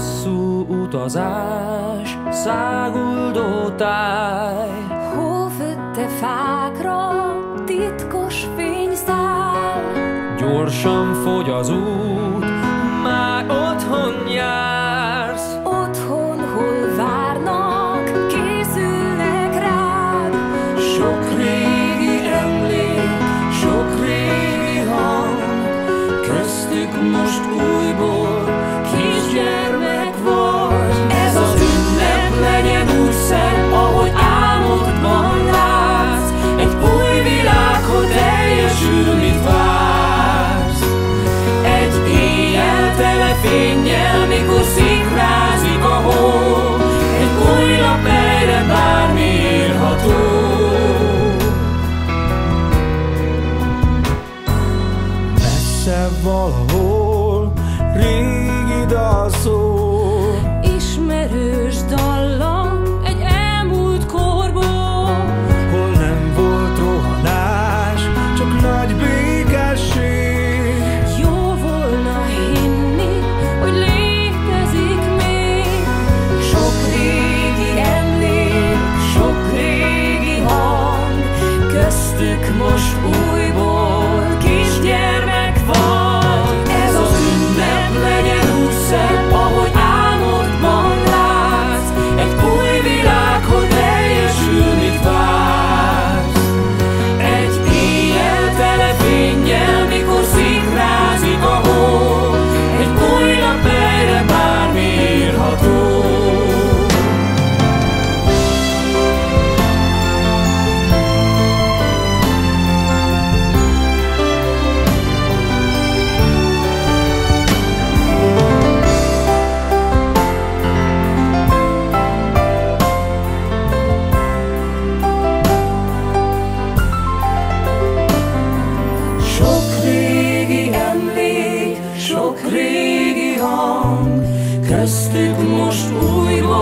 hosszú utazás, száguldó táj. Hófötte fákra titkos fény. Gyorsan fogy az út, valahol régi dal szól. Ismerős dallam egy elmúlt korból, hol nem volt rohanás, csak nagy békesség. Jó volna hinni, hogy létezik még sok régi emlék, sok régi hang, köztük most új. Peste cum moș uimă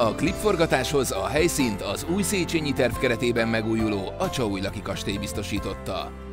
A klipforgatáshoz a helyszínt az új Széchenyi terv keretében megújuló Acsaúj lakikastély biztosította.